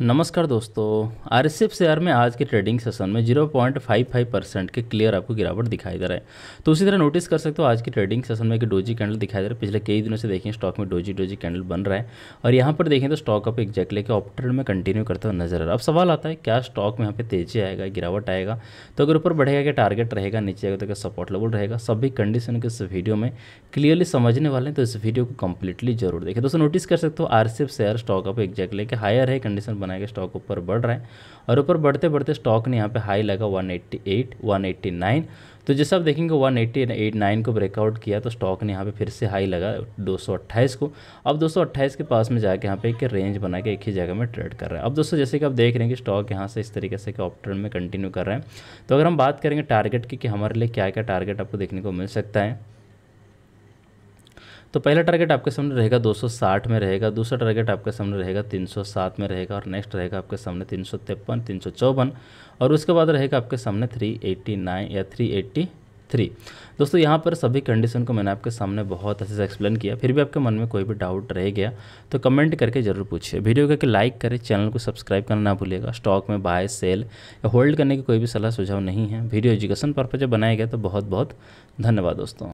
नमस्कार दोस्तों are share में आज के ट्रेडिंग सेशन में 0.55 परसेंट के क्लियर आपको गिरावट दिखाई दे रहा है। तो उसी तरह नोटिस कर सकते हो, आज के ट्रेडिंग सेशन में एक डोजी कैंडल दिखाई दे रहा है। पिछले कई दिनों से देखें, स्टॉक में डोजी डोजी कैंडल बन रहा है। और यहाँ पर देखें तो स्टॉक अप एग्जैक्ट लेके ऑप ट्रेड में कंटिन्यू करता हुआ नज़र आ रहा है। अब सवाल आता है, क्या स्टॉक में यहाँ पे तेज़ी आएगा, गिरावट आएगा? तो अगर ऊपर बढ़ेगा, क्या टारगेट रहेगा, नीचे आएगा तो क्या सपोर्ट लेवल रहेगा? सभी कंडीशन को इस वीडियो में क्लियरली समझने वाले हैं तो इस वीडियो को कंप्लीटली ज़रूर देखें। दोस्तों नोटिस कर सकते हो RCF share stock up exact लेके हायर है कंडीशन बनाएगा स्टॉक ऊपर बढ़ रहा है। और ऊपर बढ़ते बढ़ते स्टॉक ने यहाँ पे हाई लगा 188 189 तो जैसे आप देखेंगे 189 को ब्रेकआउट किया तो स्टॉक ने यहाँ पे फिर से हाई लगा 228 को। अब 228 के पास में जाके यहाँ पे एक रेंज बना के एक ही जगह में ट्रेड कर रहा है। अब दोस्तों, जैसे कि आप देख रहे हैं कि स्टॉक यहाँ से इस तरीके से ऑप ट्रेंड में कंटिन्यू कर रहे हैं। तो अगर हम बात करेंगे टारगेट की कि हमारे लिए क्या क्या टारगेट आपको देखने को मिल सकता है। तो पहला टारगेट आपके सामने रहेगा 260 में रहेगा, दूसरा टारगेट आपके सामने रहेगा 307 में रहेगा और नेक्स्ट रहेगा आपके सामने तीन सौ तिरपन और उसके बाद रहेगा आपके सामने 389 या 383 दोस्तों, यहाँ पर सभी कंडीशन को मैंने आपके सामने बहुत अच्छे से एक्सप्लेन किया, फिर भी आपके मन में कोई भी डाउट रह गया तो कमेंट करके ज़रूर पूछिए। वीडियो को लाइक करें चैनल को सब्सक्राइब करना ना भूलिएगा। स्टॉक में बाय सेल या होल्ड करने की कोई भी सलाह, सुझाव नहीं है। वीडियो एजुकेशन पर्पज बनाया गया तो बहुत बहुत धन्यवाद दोस्तों।